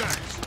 back.